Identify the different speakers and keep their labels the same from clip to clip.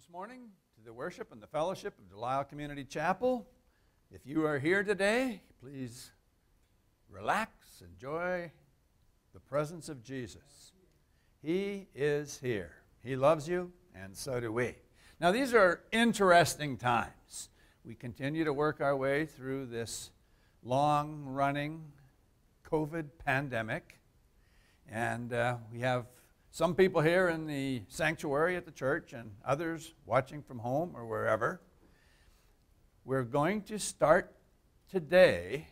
Speaker 1: this morning to the worship and the fellowship of Delisle Community Chapel. If you are here today, please relax, enjoy the presence of Jesus. He is here. He loves you, and so do we. Now, these are interesting times. We continue to work our way through this long running COVID pandemic, and uh, we have some people here in the sanctuary at the church and others watching from home or wherever. We're going to start today,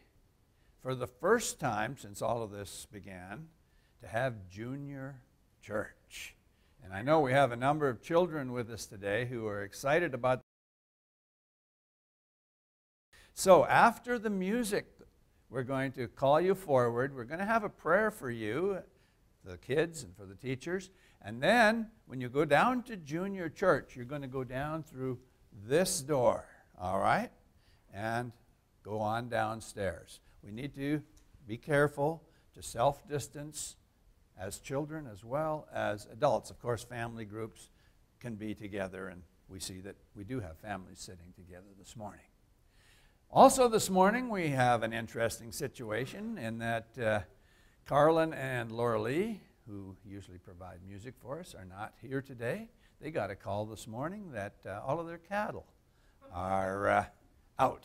Speaker 1: for the first time since all of this began, to have junior church. And I know we have a number of children with us today who are excited about. So after the music, we're going to call you forward. We're going to have a prayer for you the kids and for the teachers. And then when you go down to junior church, you're going to go down through this door, all right? And go on downstairs. We need to be careful to self distance as children as well as adults. Of course, family groups can be together, and we see that we do have families sitting together this morning. Also, this morning, we have an interesting situation in that. Uh, Carlin and Laura Lee, who usually provide music for us, are not here today. They got a call this morning that uh, all of their cattle are uh, out.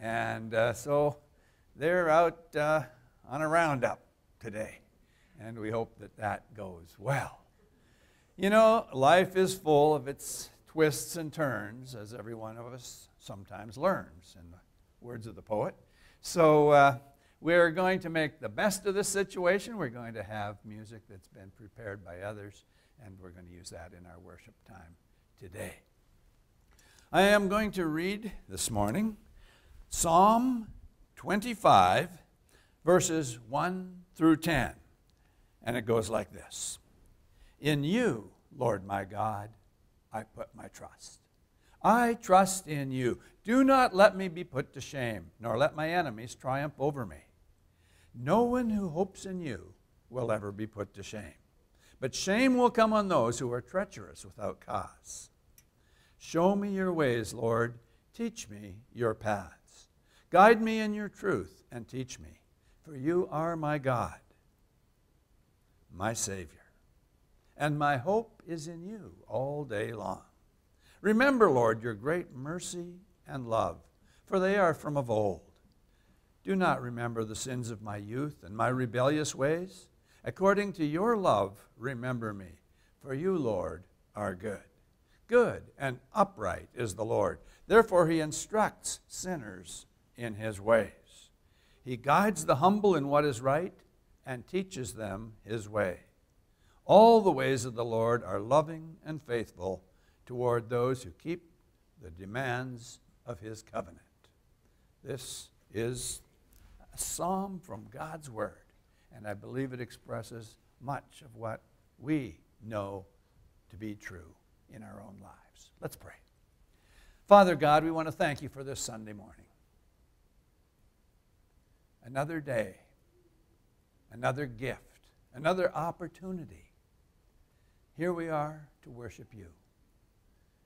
Speaker 1: And uh, so they're out uh, on a roundup today. And we hope that that goes well. You know, life is full of its twists and turns, as every one of us sometimes learns, in the words of the poet. So uh, we're going to make the best of this situation. We're going to have music that's been prepared by others, and we're going to use that in our worship time today. I am going to read this morning Psalm 25, verses 1 through 10. And it goes like this In you, Lord my God, I put my trust. I trust in you. Do not let me be put to shame, nor let my enemies triumph over me. No one who hopes in you will ever be put to shame. But shame will come on those who are treacherous without cause. Show me your ways, Lord. Teach me your paths. Guide me in your truth and teach me, for you are my God, my Savior. And my hope is in you all day long. Remember, Lord, your great mercy and love, for they are from of old. Do not remember the sins of my youth and my rebellious ways. According to your love, remember me, for you, Lord, are good. Good and upright is the Lord. Therefore, he instructs sinners in his ways. He guides the humble in what is right and teaches them his way. All the ways of the Lord are loving and faithful toward those who keep the demands of his covenant. This is psalm from God's Word, and I believe it expresses much of what we know to be true in our own lives. Let's pray. Father God, we want to thank you for this Sunday morning. Another day, another gift, another opportunity. Here we are to worship you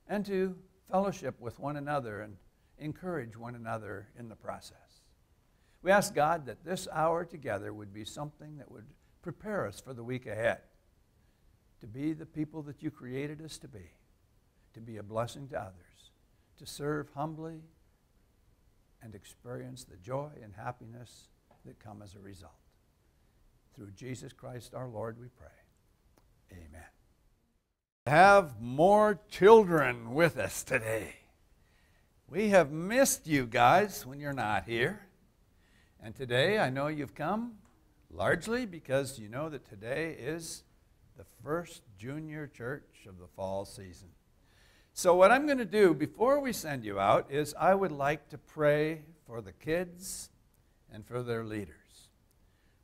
Speaker 1: and to fellowship with one another and encourage one another in the process. We ask God that this hour together would be something that would prepare us for the week ahead, to be the people that you created us to be, to be a blessing to others, to serve humbly and experience the joy and happiness that come as a result. Through Jesus Christ our Lord, we pray. Amen. Have more children with us today. We have missed you guys when you're not here. And today, I know you've come largely because you know that today is the first junior church of the fall season. So, what I'm going to do before we send you out is I would like to pray for the kids and for their leaders.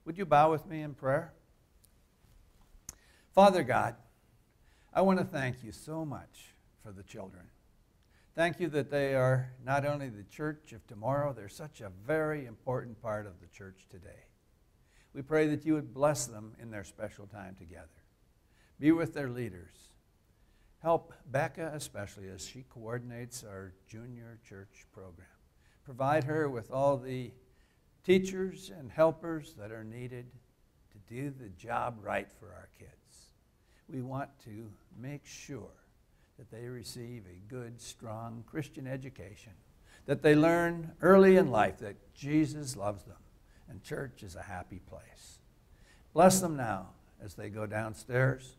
Speaker 1: Would you bow with me in prayer? Father God, I want to thank you so much for the children. Thank you that they are not only the church of tomorrow, they're such a very important part of the church today. We pray that you would bless them in their special time together. Be with their leaders. Help Becca, especially as she coordinates our junior church program. Provide her with all the teachers and helpers that are needed to do the job right for our kids. We want to make sure that they receive a good, strong Christian education, that they learn early in life that Jesus loves them and church is a happy place. Bless them now as they go downstairs.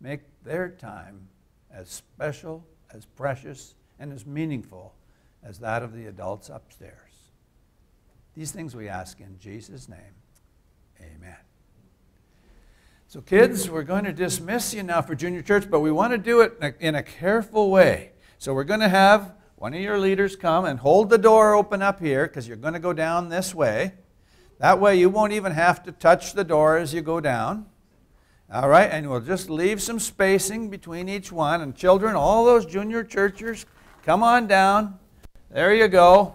Speaker 1: Make their time as special, as precious, and as meaningful as that of the adults upstairs. These things we ask in Jesus' name. Amen. So, kids, we're going to dismiss you now for junior church, but we want to do it in a, in a careful way. So, we're going to have one of your leaders come and hold the door open up here because you're going to go down this way. That way, you won't even have to touch the door as you go down. All right, and we'll just leave some spacing between each one. And children, all those junior churchers, come on down. There you go.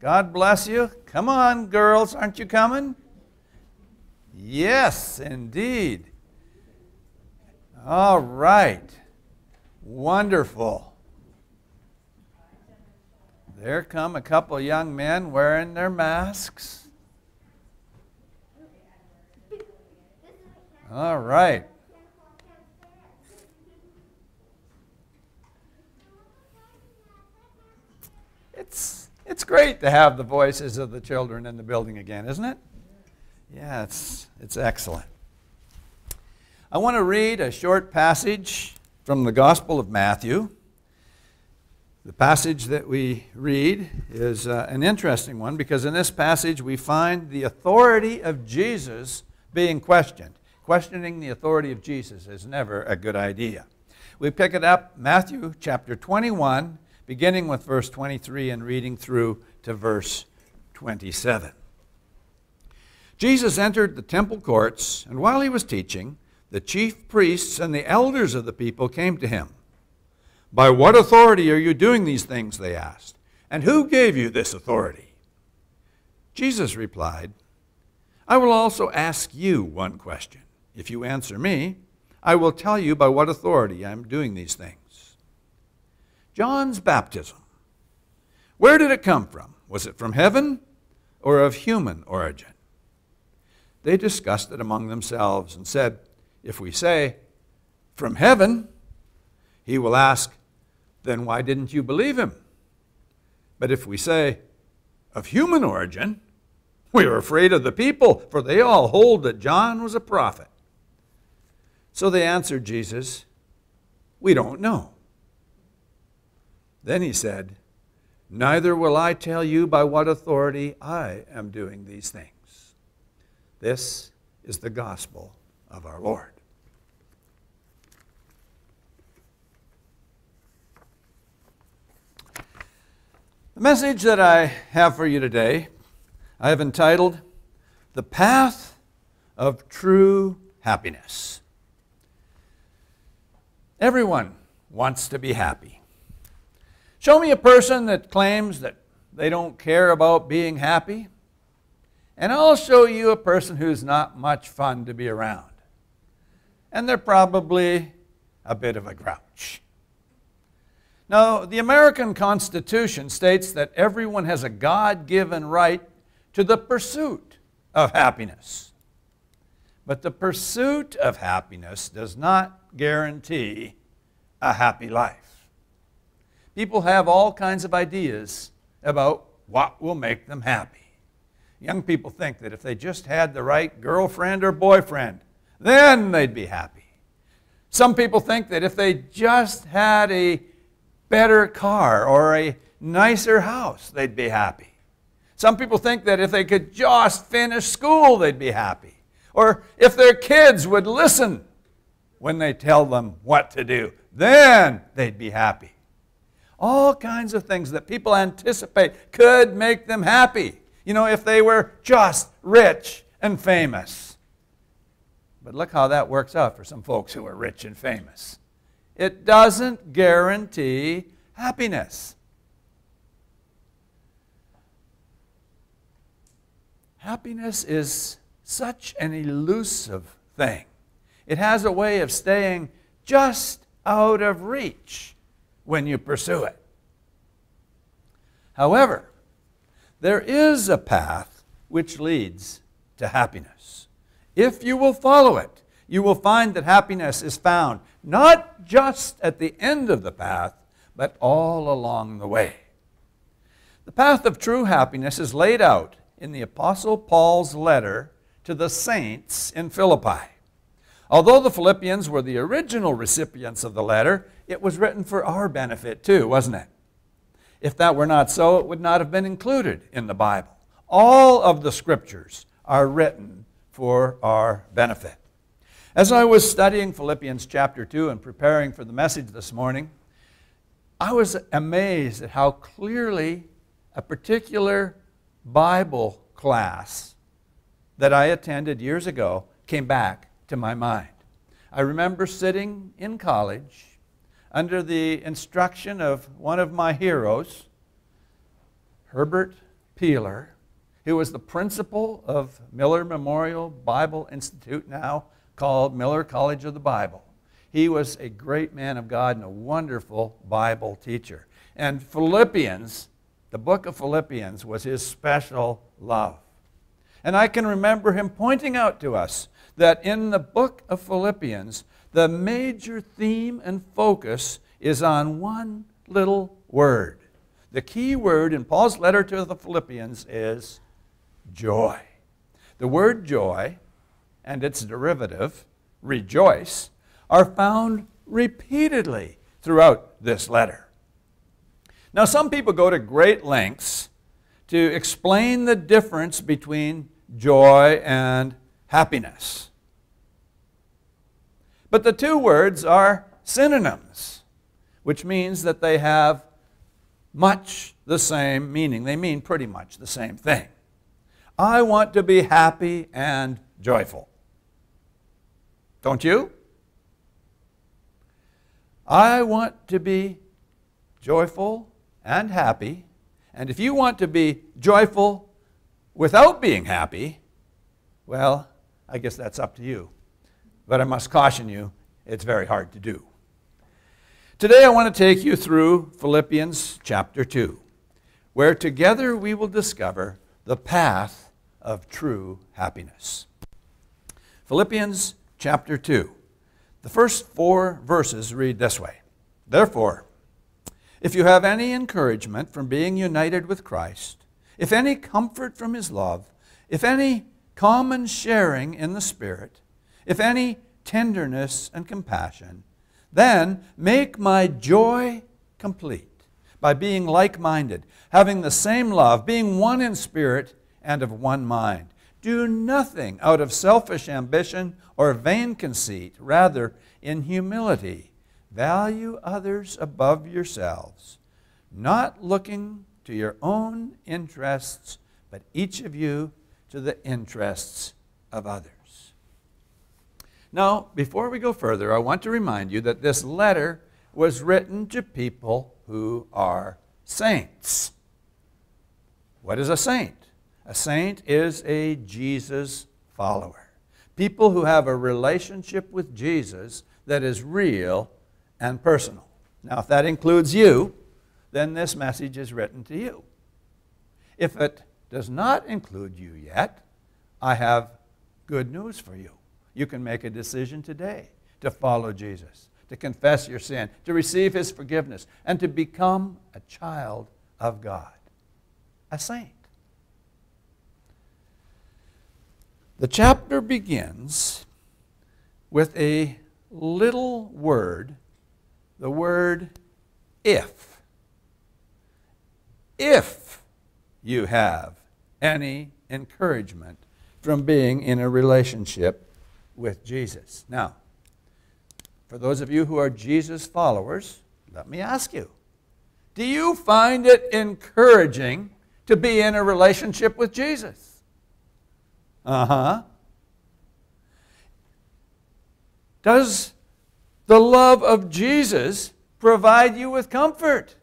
Speaker 1: God bless you. Come on, girls, aren't you coming? Yes, indeed. All right. Wonderful. There come a couple young men wearing their masks. All right. It's, it's great to have the voices of the children in the building again, isn't it? Yeah, it's, it's excellent. I want to read a short passage from the Gospel of Matthew. The passage that we read is uh, an interesting one because in this passage we find the authority of Jesus being questioned. Questioning the authority of Jesus is never a good idea. We pick it up, Matthew chapter 21, beginning with verse 23 and reading through to verse 27. Jesus entered the temple courts, and while he was teaching, the chief priests and the elders of the people came to him. By what authority are you doing these things? They asked. And who gave you this authority? Jesus replied, I will also ask you one question. If you answer me, I will tell you by what authority I am doing these things. John's baptism. Where did it come from? Was it from heaven or of human origin? They discussed it among themselves and said, If we say, From heaven, he will ask, Then why didn't you believe him? But if we say, Of human origin, we are afraid of the people, for they all hold that John was a prophet. So they answered Jesus, We don't know. Then he said, Neither will I tell you by what authority I am doing these things. This is the gospel of our Lord. The message that I have for you today, I have entitled The Path of True Happiness. Everyone wants to be happy. Show me a person that claims that they don't care about being happy, and I'll show you a person who's not much fun to be around. And they're probably a bit of a grouch. Now, the American Constitution states that everyone has a God given right to the pursuit of happiness. But the pursuit of happiness does not guarantee a happy life. People have all kinds of ideas about what will make them happy. Young people think that if they just had the right girlfriend or boyfriend, then they'd be happy. Some people think that if they just had a better car or a nicer house, they'd be happy. Some people think that if they could just finish school, they'd be happy. Or if their kids would listen when they tell them what to do. Then they'd be happy. All kinds of things that people anticipate could make them happy. You know, if they were just rich and famous. But look how that works out for some folks who are rich and famous. It doesn't guarantee happiness. Happiness is such an elusive thing. It has a way of staying just out of reach when you pursue it. However, there is a path which leads to happiness. If you will follow it, you will find that happiness is found not just at the end of the path, but all along the way. The path of true happiness is laid out in the Apostle Paul's letter to the saints in Philippi. Although the Philippians were the original recipients of the letter, it was written for our benefit too, wasn't it? If that were not so, it would not have been included in the Bible. All of the scriptures are written for our benefit. As I was studying Philippians chapter 2 and preparing for the message this morning, I was amazed at how clearly a particular Bible class that I attended years ago came back to my mind. I remember sitting in college under the instruction of one of my heroes, Herbert Peeler, who was the principal of Miller Memorial Bible Institute, now called Miller College of the Bible. He was a great man of God and a wonderful Bible teacher. And Philippians, the book of Philippians, was his special love. And I can remember him pointing out to us that in the book of Philippians, the major theme and focus is on one little word. The key word in Paul's letter to the Philippians is joy. The word joy and its derivative, rejoice, are found repeatedly throughout this letter. Now, some people go to great lengths to explain the difference between joy and happiness. But the two words are synonyms, which means that they have much the same meaning. They mean pretty much the same thing. I want to be happy and joyful. Don't you? I want to be joyful and happy. And if you want to be joyful without being happy, well, I guess that's up to you. But I must caution you, it's very hard to do. Today I want to take you through Philippians chapter 2, where together we will discover the path of true happiness. Philippians chapter 2. The first four verses read this way Therefore, if you have any encouragement from being united with Christ, if any comfort from his love, if any common sharing in the Spirit, if any tenderness and compassion, then make my joy complete by being like minded, having the same love, being one in spirit and of one mind. Do nothing out of selfish ambition or vain conceit. Rather, in humility, value others above yourselves, not looking to your own interests, but each of you to the interests of others. Now, before we go further, I want to remind you that this letter was written to people who are saints. What is a saint? A saint is a Jesus follower. People who have a relationship with Jesus that is real and personal. Now, if that includes you, then this message is written to you. If it does not include you yet, I have good news for you you can make a decision today to follow Jesus, to confess your sin, to receive his forgiveness, and to become a child of God, a saint. The chapter begins with a little word, the word if. If you have any encouragement from being in a relationship with Jesus. Now, for those of you who are Jesus followers, let me ask you do you find it encouraging to be in a relationship with Jesus? Uh huh. Does the love of Jesus provide you with comfort?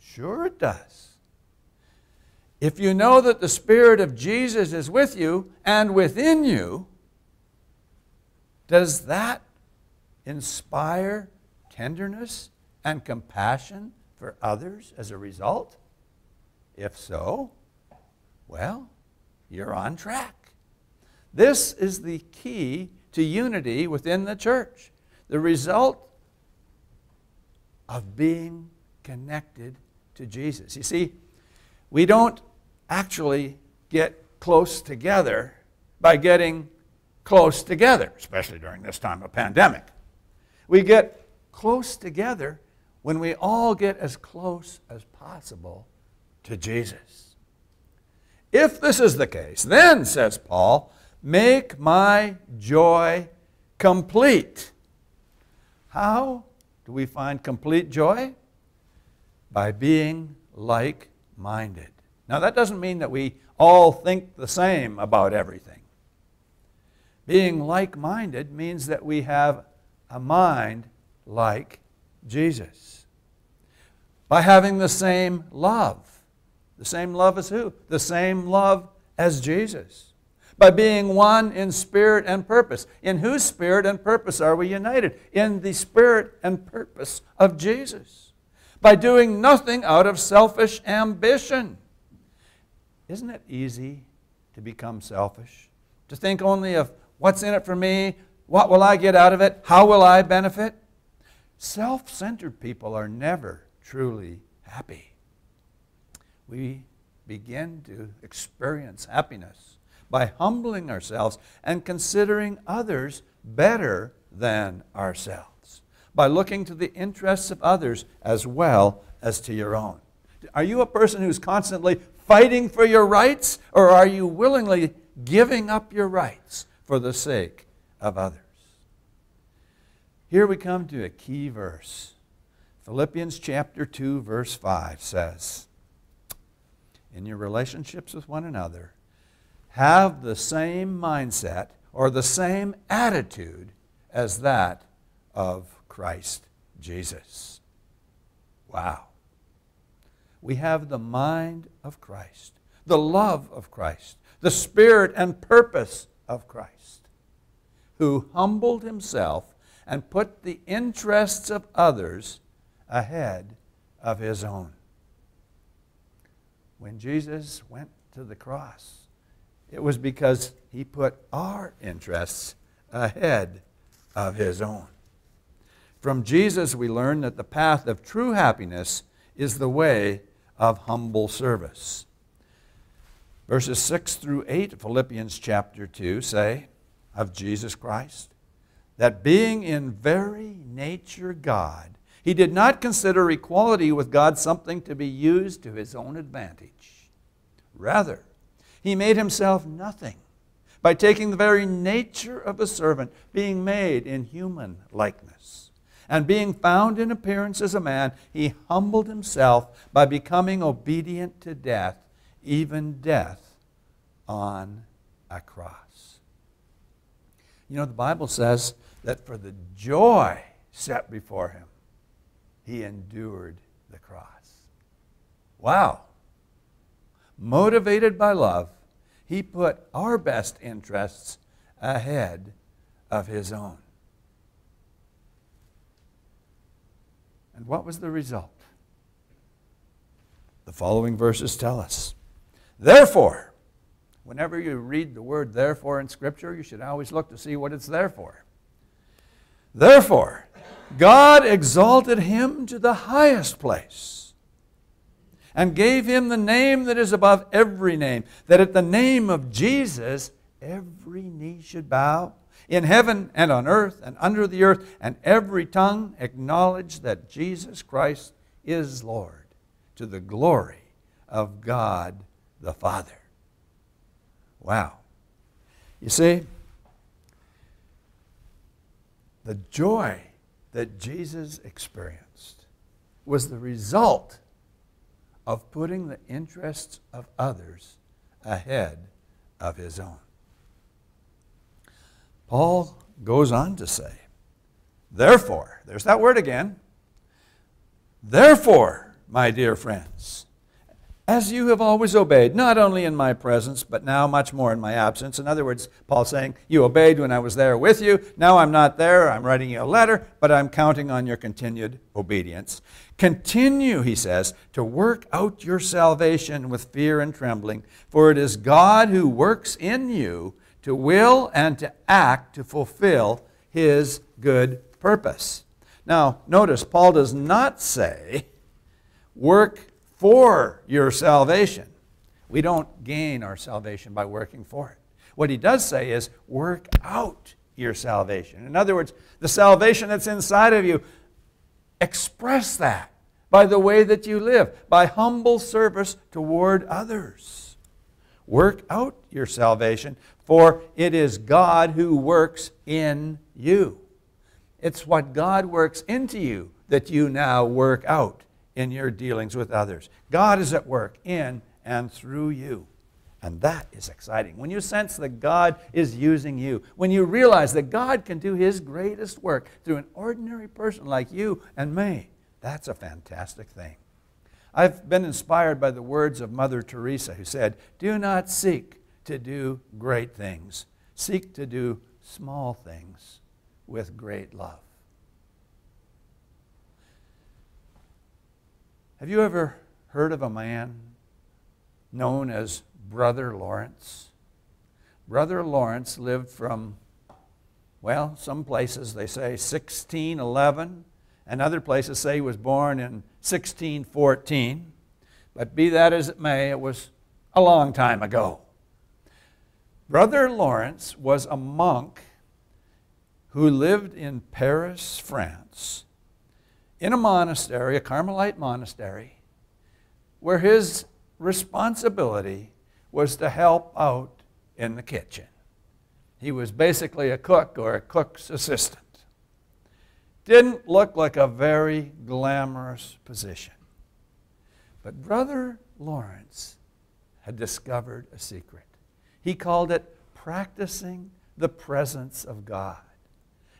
Speaker 1: Sure, it does. If you know that the Spirit of Jesus is with you and within you, does that inspire tenderness and compassion for others as a result? If so, well, you're on track. This is the key to unity within the church. The result of being connected to Jesus. You see, we don't actually get close together by getting close together, especially during this time of pandemic. We get close together when we all get as close as possible to Jesus. If this is the case, then, says Paul, make my joy complete. How do we find complete joy? By being like minded. Now, that doesn't mean that we all think the same about everything. Being like minded means that we have a mind like Jesus. By having the same love. The same love as who? The same love as Jesus. By being one in spirit and purpose. In whose spirit and purpose are we united? In the spirit and purpose of Jesus. By doing nothing out of selfish ambition. Isn't it easy to become selfish? To think only of what's in it for me, what will I get out of it, how will I benefit? Self centered people are never truly happy. We begin to experience happiness by humbling ourselves and considering others better than ourselves, by looking to the interests of others as well as to your own. Are you a person who's constantly fighting for your rights, or are you willingly giving up your rights for the sake of others? Here we come to a key verse. Philippians chapter 2, verse 5 says, In your relationships with one another, have the same mindset or the same attitude as that of Christ Jesus. Wow we have the mind of Christ, the love of Christ, the spirit and purpose of Christ, who humbled himself and put the interests of others ahead of his own. When Jesus went to the cross, it was because he put our interests ahead of his own. From Jesus, we learn that the path of true happiness is the way of humble service. Verses 6 through 8 Philippians chapter 2 say of Jesus Christ that being in very nature God, he did not consider equality with God something to be used to his own advantage. Rather, he made himself nothing by taking the very nature of a servant, being made in human likeness. And being found in appearance as a man, he humbled himself by becoming obedient to death, even death on a cross. You know, the Bible says that for the joy set before him, he endured the cross. Wow. Motivated by love, he put our best interests ahead of his own. And what was the result? The following verses tell us. Therefore, whenever you read the word therefore in Scripture, you should always look to see what it's there for. Therefore, God exalted him to the highest place and gave him the name that is above every name, that at the name of Jesus every knee should bow in heaven and on earth and under the earth, and every tongue acknowledge that Jesus Christ is Lord, to the glory of God the Father. Wow. You see, the joy that Jesus experienced was the result of putting the interests of others ahead of his own. Paul goes on to say, Therefore, there's that word again. Therefore, my dear friends, as you have always obeyed, not only in my presence, but now much more in my absence. In other words, Paul's saying, You obeyed when I was there with you. Now I'm not there. I'm writing you a letter, but I'm counting on your continued obedience. Continue, he says, to work out your salvation with fear and trembling, for it is God who works in you to will and to act to fulfill his good purpose. Now, notice, Paul does not say, Work for your salvation. We don't gain our salvation by working for it. What he does say is work out your salvation. In other words, the salvation that's inside of you, express that by the way that you live, by humble service toward others. Work out your salvation, for it is God who works in you. It's what God works into you that you now work out in your dealings with others. God is at work in and through you. And that is exciting. When you sense that God is using you, when you realize that God can do His greatest work through an ordinary person like you and me, that's a fantastic thing. I've been inspired by the words of Mother Teresa, who said, Do not seek to do great things, seek to do small things with great love. Have you ever heard of a man known as Brother Lawrence? Brother Lawrence lived from, well, some places they say 1611, and other places say he was born in 1614. But be that as it may, it was a long time ago. Brother Lawrence was a monk who lived in Paris, France, in a monastery, a Carmelite monastery, where his responsibility was to help out in the kitchen. He was basically a cook or a cook's assistant. Didn't look like a very glamorous position. But Brother Lawrence had discovered a secret. He called it practicing the presence of God.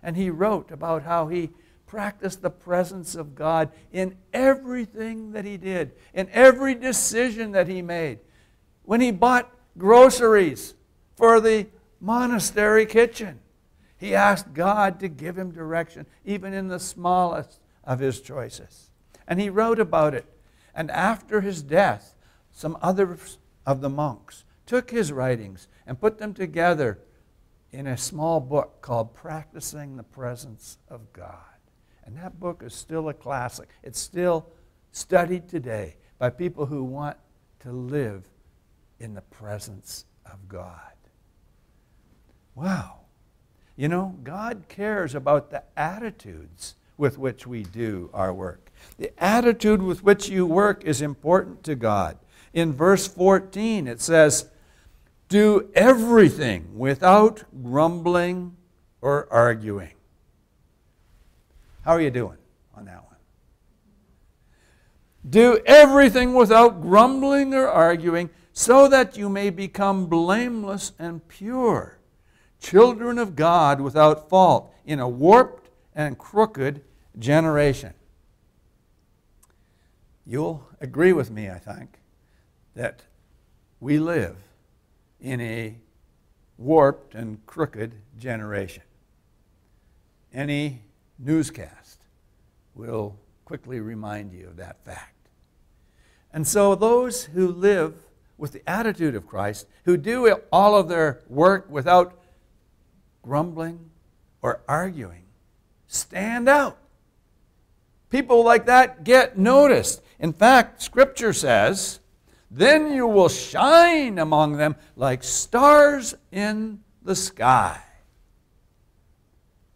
Speaker 1: And he wrote about how he practiced the presence of God in everything that he did, in every decision that he made. When he bought groceries for the monastery kitchen, he asked God to give him direction, even in the smallest of his choices. And he wrote about it. And after his death, some others of the monks took his writings and put them together in a small book called Practicing the Presence of God. And that book is still a classic. It's still studied today by people who want to live in the presence of God. Wow. You know, God cares about the attitudes with which we do our work. The attitude with which you work is important to God. In verse 14, it says, Do everything without grumbling or arguing. How are you doing on that one? Do everything without grumbling or arguing, so that you may become blameless and pure, children of God without fault, in a warped and crooked generation. You'll agree with me, I think, that we live in a warped and crooked generation. Any newscast will quickly remind you of that fact. And so, those who live with the attitude of Christ, who do all of their work without grumbling or arguing, stand out. People like that get noticed. In fact, Scripture says, then you will shine among them like stars in the sky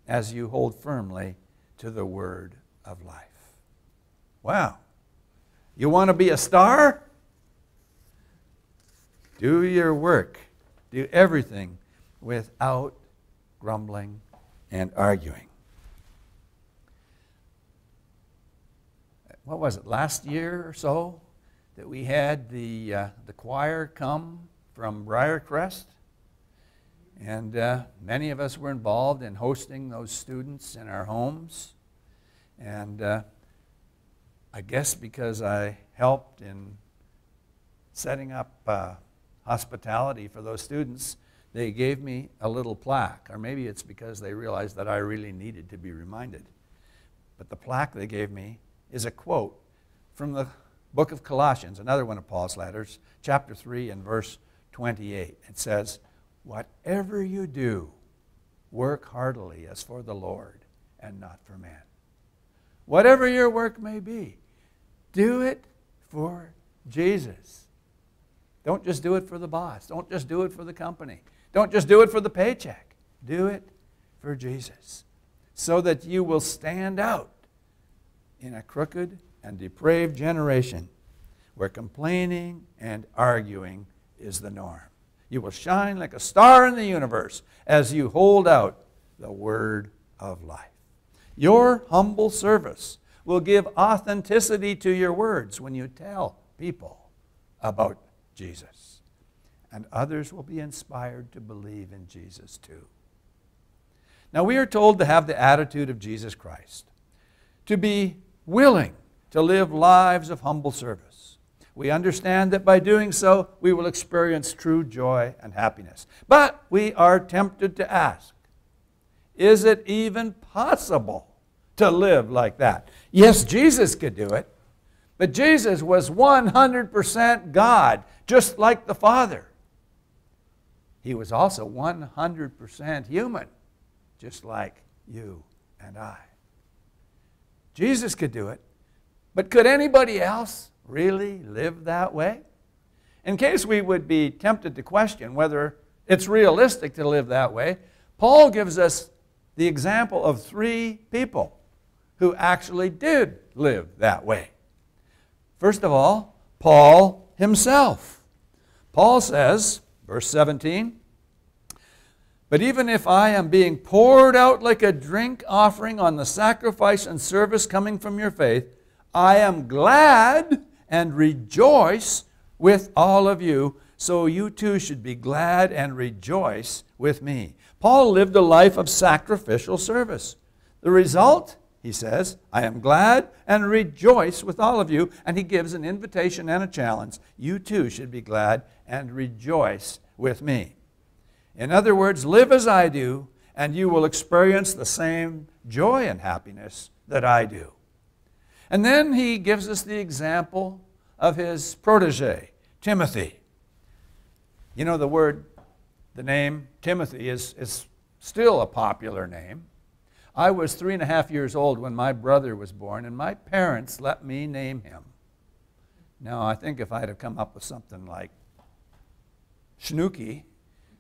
Speaker 1: as you hold firmly to the word of life. Wow. You want to be a star? Do your work. Do everything without grumbling and arguing. What was it, last year or so that we had the, uh, the choir come from Briercrest? And uh, many of us were involved in hosting those students in our homes. And uh, I guess because I helped in setting up uh, hospitality for those students, they gave me a little plaque. Or maybe it's because they realized that I really needed to be reminded. But the plaque they gave me is a quote from the book of Colossians, another one of Paul's letters, chapter 3 and verse 28. It says, Whatever you do, work heartily as for the Lord and not for man. Whatever your work may be, do it for Jesus. Don't just do it for the boss. Don't just do it for the company. Don't just do it for the paycheck. Do it for Jesus so that you will stand out in a crooked and depraved generation where complaining and arguing is the norm. You will shine like a star in the universe as you hold out the word of life. Your humble service will give authenticity to your words when you tell people about Jesus. And others will be inspired to believe in Jesus too. Now, we are told to have the attitude of Jesus Christ, to be willing to live lives of humble service. We understand that by doing so, we will experience true joy and happiness. But we are tempted to ask is it even possible to live like that? Yes, Jesus could do it, but Jesus was 100% God, just like the Father. He was also 100% human, just like you and I. Jesus could do it, but could anybody else really live that way? In case we would be tempted to question whether it's realistic to live that way, Paul gives us the example of three people who actually did live that way. First of all, Paul himself. Paul says, verse 17, But even if I am being poured out like a drink offering on the sacrifice and service coming from your faith, I am glad and rejoice with all of you, so you too should be glad and rejoice with me. Paul lived a life of sacrificial service. The result, he says, I am glad and rejoice with all of you. And he gives an invitation and a challenge. You too should be glad and rejoice with me. In other words, live as I do, and you will experience the same joy and happiness that I do. And then he gives us the example of his protege, Timothy. You know, the word, the name Timothy is, is still a popular name. I was three and a half years old when my brother was born, and my parents let me name him. Now, I think if I'd have come up with something like Snooky,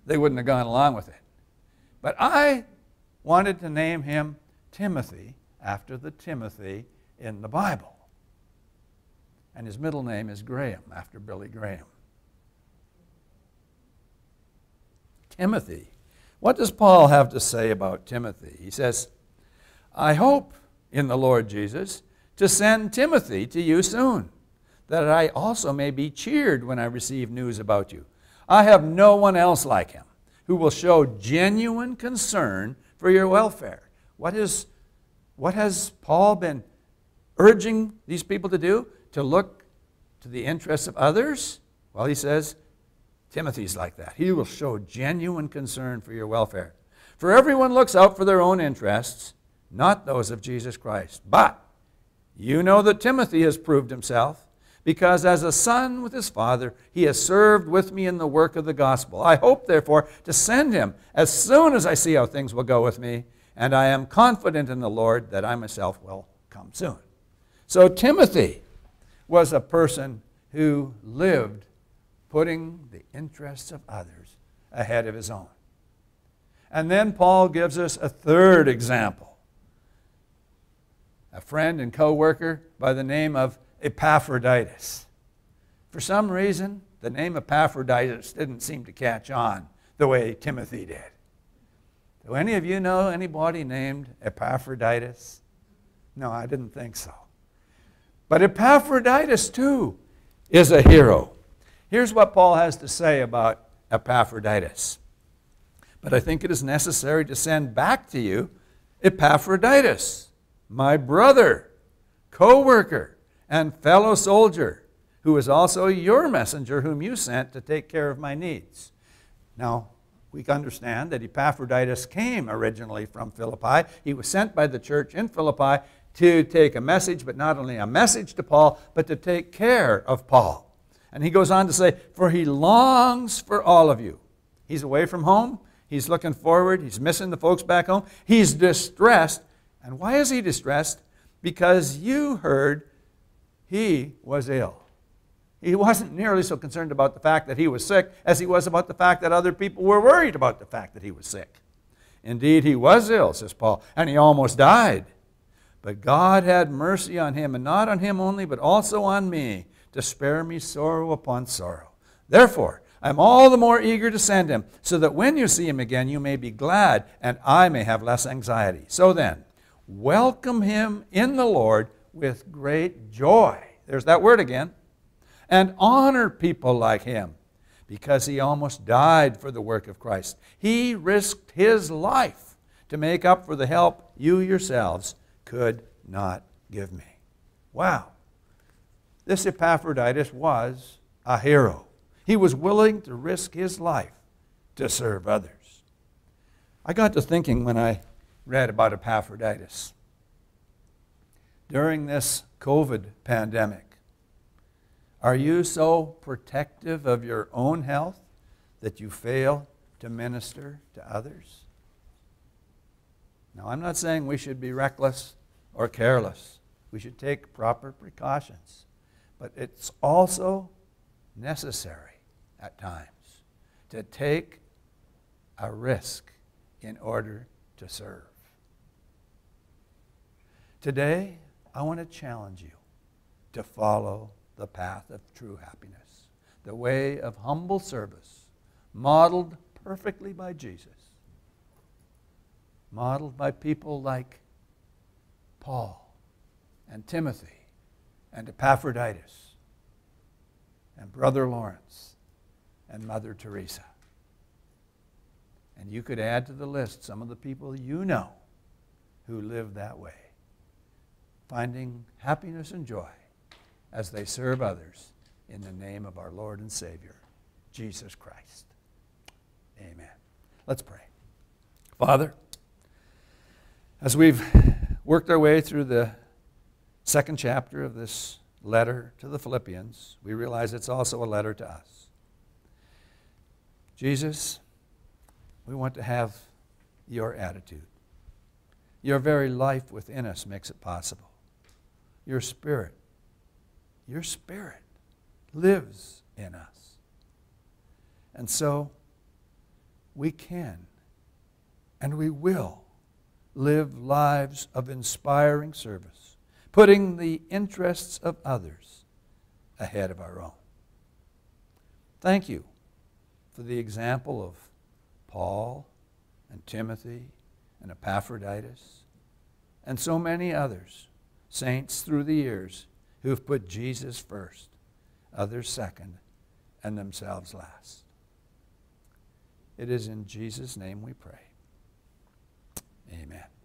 Speaker 1: they wouldn't have gone along with it. But I wanted to name him Timothy after the Timothy in the Bible. And his middle name is Graham, after Billy Graham. Timothy. What does Paul have to say about Timothy? He says, I hope in the Lord Jesus to send Timothy to you soon, that I also may be cheered when I receive news about you. I have no one else like him who will show genuine concern for your welfare. What, is, what has Paul been urging these people to do? To look to the interests of others? Well, he says, Timothy's like that. He will show genuine concern for your welfare. For everyone looks out for their own interests, not those of Jesus Christ. But you know that Timothy has proved himself, because as a son with his father, he has served with me in the work of the gospel. I hope, therefore, to send him as soon as I see how things will go with me, and I am confident in the Lord that I myself will come soon. So Timothy was a person who lived putting the interests of others ahead of his own. And then Paul gives us a third example. A friend and co worker by the name of Epaphroditus. For some reason, the name Epaphroditus didn't seem to catch on the way Timothy did. Do any of you know anybody named Epaphroditus? No, I didn't think so. But Epaphroditus, too, is a hero. Here's what Paul has to say about Epaphroditus. But I think it is necessary to send back to you Epaphroditus, my brother, co worker, and fellow soldier, who is also your messenger, whom you sent to take care of my needs. Now, we can understand that Epaphroditus came originally from Philippi. He was sent by the church in Philippi to take a message, but not only a message to Paul, but to take care of Paul. And he goes on to say, For he longs for all of you. He's away from home. He's looking forward. He's missing the folks back home. He's distressed. And why is he distressed? Because you heard he was ill. He wasn't nearly so concerned about the fact that he was sick as he was about the fact that other people were worried about the fact that he was sick. Indeed, he was ill, says Paul, and he almost died. But God had mercy on him, and not on him only, but also on me, to spare me sorrow upon sorrow. Therefore, I am all the more eager to send him, so that when you see him again, you may be glad, and I may have less anxiety. So then, welcome him in the Lord with great joy. There's that word again and honor people like him because he almost died for the work of Christ. He risked his life to make up for the help you yourselves could not give me. Wow. This Epaphroditus was a hero. He was willing to risk his life to serve others. I got to thinking when I read about Epaphroditus. During this COVID pandemic, are you so protective of your own health that you fail to minister to others? Now, I'm not saying we should be reckless or careless. We should take proper precautions. But it's also necessary at times to take a risk in order to serve. Today, I want to challenge you to follow the path of true happiness, the way of humble service, modeled perfectly by Jesus, modeled by people like Paul and Timothy and Epaphroditus and Brother Lawrence and Mother Teresa. And you could add to the list some of the people you know who live that way, finding happiness and joy as they serve others in the name of our Lord and Savior, Jesus Christ. Amen. Let's pray. Father, as we've worked our way through the second chapter of this letter to the Philippians, we realize it's also a letter to us. Jesus, we want to have your attitude. Your very life within us makes it possible. Your spirit your spirit lives in us. And so we can and we will live lives of inspiring service, putting the interests of others ahead of our own. Thank you for the example of Paul and Timothy and Epaphroditus and so many others, saints through the years who have put Jesus first, others second, and themselves last. It is in Jesus' name we pray. Amen.